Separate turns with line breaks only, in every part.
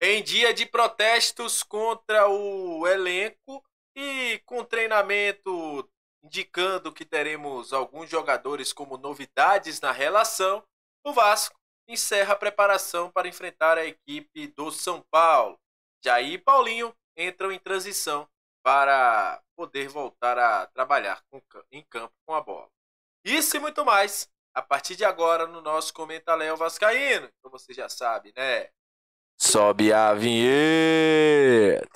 Em dia de protestos contra o elenco e com treinamento indicando que teremos alguns jogadores como novidades na relação, o Vasco encerra a preparação para enfrentar a equipe do São Paulo. Jair e Paulinho entram em transição para poder voltar a trabalhar em campo com a bola. Isso e muito mais a partir de agora no nosso Comentário Vascaíno. Então você já sabe, né? Sobe a vinheta!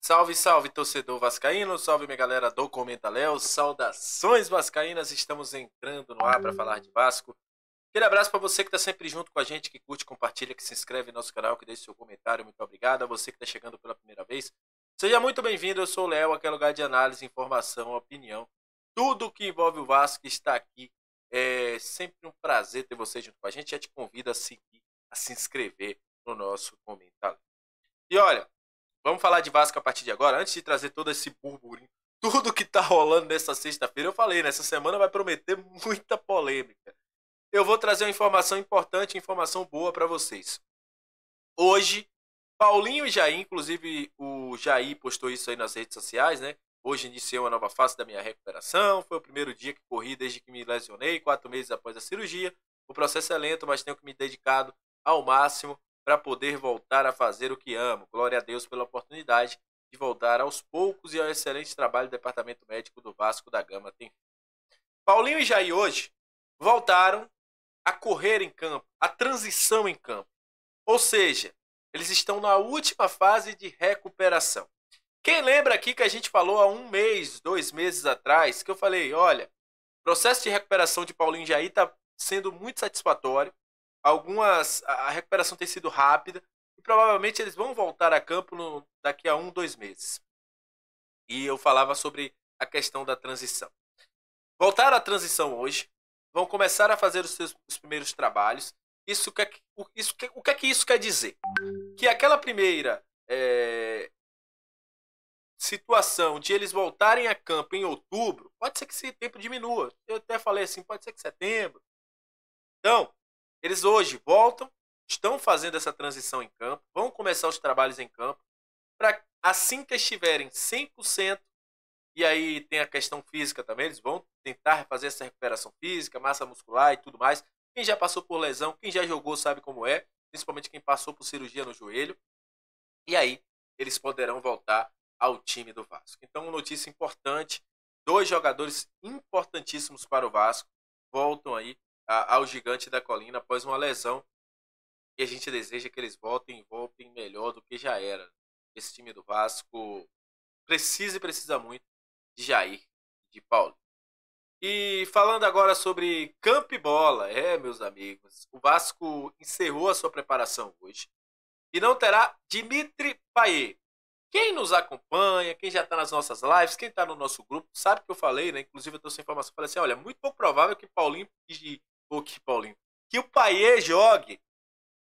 Salve, salve, torcedor vascaíno, salve minha galera do Comenta Léo, saudações vascaínas, estamos entrando no ar para falar de Vasco. Aquele abraço para você que está sempre junto com a gente, que curte, compartilha, que se inscreve no nosso canal, que deixa seu comentário, muito obrigado. A você que está chegando pela primeira vez, seja muito bem-vindo, eu sou o Léo, aquele lugar de análise, informação, opinião. Tudo que envolve o Vasco está aqui é sempre um prazer ter você junto com a gente. Já te convido a seguir, a se inscrever no nosso comentário. E olha, vamos falar de Vasco a partir de agora. Antes de trazer todo esse burburinho, tudo que tá rolando nessa sexta-feira, eu falei, nessa semana vai prometer muita polêmica. Eu vou trazer uma informação importante, informação boa para vocês. Hoje, Paulinho e Jair, inclusive o Jair postou isso aí nas redes sociais, né? Hoje iniciei uma nova fase da minha recuperação. Foi o primeiro dia que corri desde que me lesionei, quatro meses após a cirurgia. O processo é lento, mas tenho que me dedicado ao máximo para poder voltar a fazer o que amo. Glória a Deus pela oportunidade de voltar aos poucos e ao excelente trabalho do Departamento Médico do Vasco da Gama. Tem. Paulinho e Jair hoje voltaram a correr em campo, a transição em campo. Ou seja, eles estão na última fase de recuperação. Quem lembra aqui que a gente falou há um mês, dois meses atrás, que eu falei, olha, processo de recuperação de Paulinho Jair está sendo muito satisfatório. Algumas, a recuperação tem sido rápida e provavelmente eles vão voltar a campo no, daqui a um, dois meses. E eu falava sobre a questão da transição. Voltaram à transição hoje, vão começar a fazer os seus os primeiros trabalhos. Isso quer, isso, o que é que isso quer dizer? Que aquela primeira é, situação de eles voltarem a campo em outubro, pode ser que esse tempo diminua. Eu até falei assim, pode ser que setembro. Então, eles hoje voltam, estão fazendo essa transição em campo, vão começar os trabalhos em campo, para assim que estiverem 100%, e aí tem a questão física também, eles vão tentar fazer essa recuperação física, massa muscular e tudo mais. Quem já passou por lesão, quem já jogou sabe como é, principalmente quem passou por cirurgia no joelho. E aí eles poderão voltar ao time do Vasco. Então, notícia importante: dois jogadores importantíssimos para o Vasco voltam aí ao Gigante da Colina após uma lesão. E a gente deseja que eles voltem e voltem melhor do que já era. Esse time do Vasco precisa e precisa muito de Jair e de Paulo. E falando agora sobre campo e bola, é, meus amigos, o Vasco encerrou a sua preparação hoje e não terá Dimitri Payet, quem nos acompanha, quem já está nas nossas lives, quem está no nosso grupo, sabe que eu falei, né? Inclusive eu trouxe informação, falei assim, olha, é muito pouco provável que Paulinho ou que Paulinho, que o Paier jogue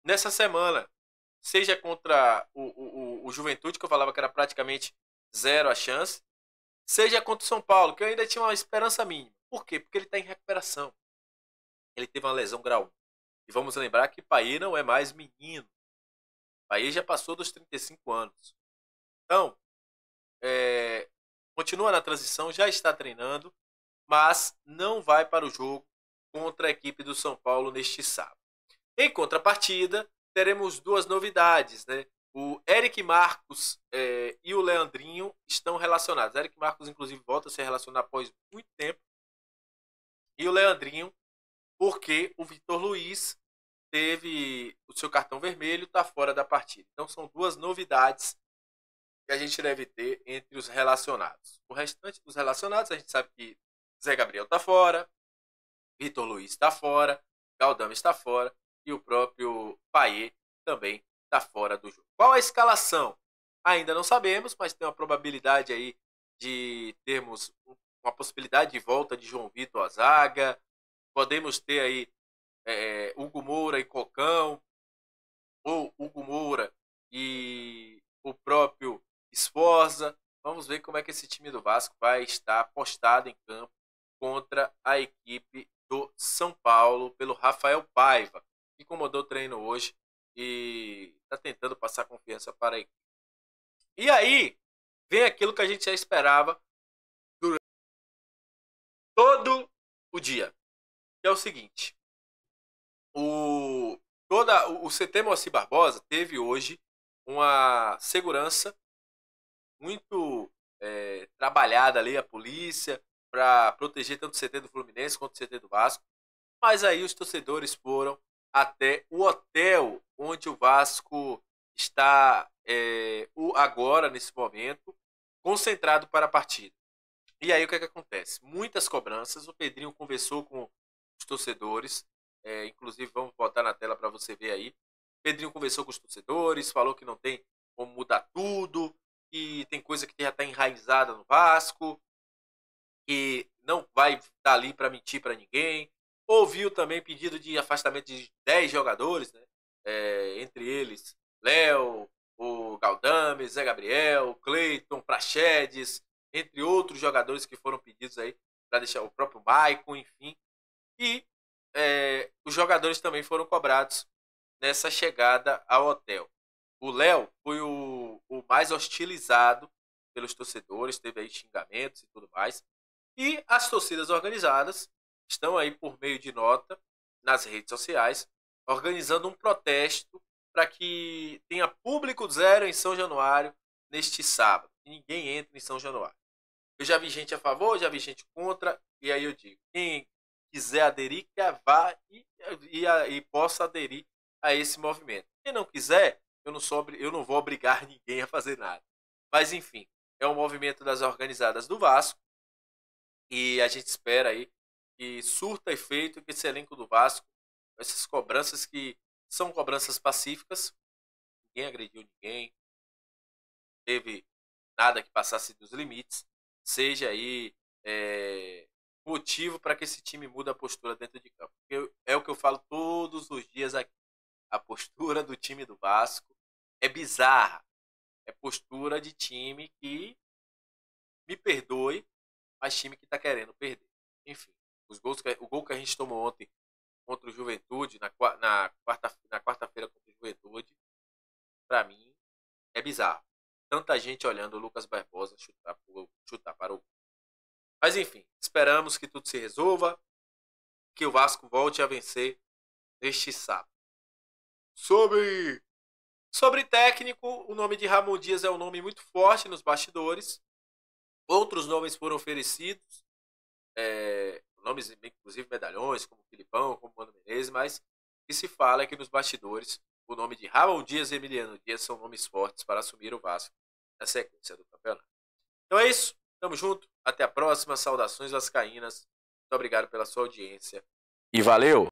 nessa semana, seja contra o, o, o, Juventude, que eu falava que era praticamente zero a chance, seja contra o São Paulo, que eu ainda tinha uma esperança mínima. Por quê? Porque ele está em recuperação. Ele teve uma lesão grau. E vamos lembrar que Paier não é mais menino. Paier já passou dos 35 anos. Então, é, continua na transição, já está treinando, mas não vai para o jogo contra a equipe do São Paulo neste sábado. Em contrapartida, teremos duas novidades, né? O Eric Marcos é, e o Leandrinho estão relacionados. O Eric Marcos, inclusive, volta a se relacionar após muito tempo. E o Leandrinho, porque o Vitor Luiz teve o seu cartão vermelho, está fora da partida. Então são duas novidades que a gente deve ter entre os relacionados. O restante dos relacionados, a gente sabe que Zé Gabriel está fora, Vitor Luiz está fora, Galdame está fora e o próprio Paier também está fora do jogo. Qual a escalação? Ainda não sabemos, mas tem uma probabilidade aí de termos uma possibilidade de volta de João Vitor à zaga. Podemos ter aí é, Hugo Moura e Cocão, ou Hugo Moura e o próprio Esforza. Vamos ver como é que esse time do Vasco vai estar postado em campo contra a equipe do São Paulo pelo Rafael Paiva, que comandou o treino hoje e está tentando passar confiança para a equipe. E aí vem aquilo que a gente já esperava durante todo o dia, que é o seguinte: o toda o CT Moacir Barbosa teve hoje uma segurança muito é, trabalhada ali a polícia para proteger tanto o CT do Fluminense quanto o CT do Vasco. Mas aí os torcedores foram até o hotel onde o Vasco está é, o, agora, nesse momento, concentrado para a partida. E aí o que, é que acontece? Muitas cobranças. O Pedrinho conversou com os torcedores. É, inclusive, vamos botar na tela para você ver aí. O Pedrinho conversou com os torcedores, falou que não tem como mudar tudo, que tem coisa que já está enraizada no Vasco, que não vai estar tá ali para mentir para ninguém. Ouviu também pedido de afastamento de 10 jogadores, né? É, entre eles Léo, o Galdame, Zé Gabriel, Cleiton, Prachedes, entre outros jogadores que foram pedidos aí para deixar o próprio Maicon, enfim. E é, os jogadores também foram cobrados nessa chegada ao hotel. O Léo foi o, o mais hostilizado pelos torcedores, teve aí xingamentos e tudo mais. E as torcidas organizadas estão aí por meio de nota nas redes sociais organizando um protesto para que tenha público zero em São Januário neste sábado. E ninguém entre em São Januário. Eu já vi gente a favor, já vi gente contra, e aí eu digo, quem quiser aderir, que vá e, e, e possa aderir a esse movimento. Quem não quiser, eu não, sou, eu não vou obrigar ninguém a fazer nada. Mas enfim, é um movimento das organizadas do Vasco e a gente espera aí que surta efeito que esse elenco do Vasco, essas cobranças que são cobranças pacíficas, ninguém agrediu ninguém, teve nada que passasse dos limites, seja aí é, motivo para que esse time mude a postura dentro de campo. Eu, é o que eu falo todos os dias aqui. A postura do time do Vasco é bizarra. É postura de time que, me perdoe, mas time que está querendo perder. Enfim, os gols que, o gol que a gente tomou ontem contra o Juventude, na, na quarta-feira na quarta contra o Juventude, para mim, é bizarro. Tanta gente olhando o Lucas Barbosa chutar, chutar para o Mas enfim, esperamos que tudo se resolva, que o Vasco volte a vencer neste sábado. Sobre Sobre técnico, o nome de Ramon Dias é um nome muito forte nos bastidores. Outros nomes foram oferecidos, é, nomes inclusive medalhões, como Filipão, como Mano Menezes, mas que se fala é que nos bastidores o nome de Ramon Dias e Emiliano Dias são nomes fortes para assumir o Vasco na sequência do campeonato. Então é isso, tamo junto, até a próxima, saudações vascaínas, muito obrigado pela sua audiência e valeu!